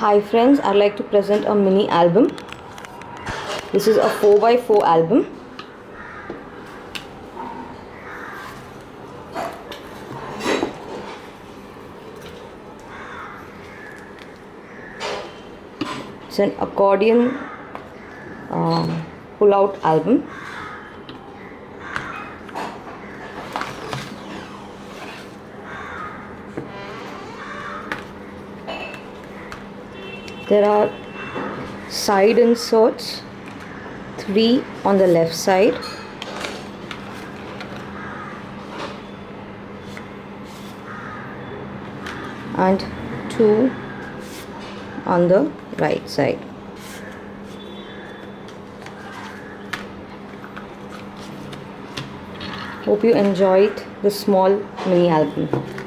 Hi friends, I'd like to present a mini album. This is a 4x4 album. It's an accordion um, pull-out album. There are side inserts, three on the left side. and two on the right side. Hope you enjoyed the small mini album.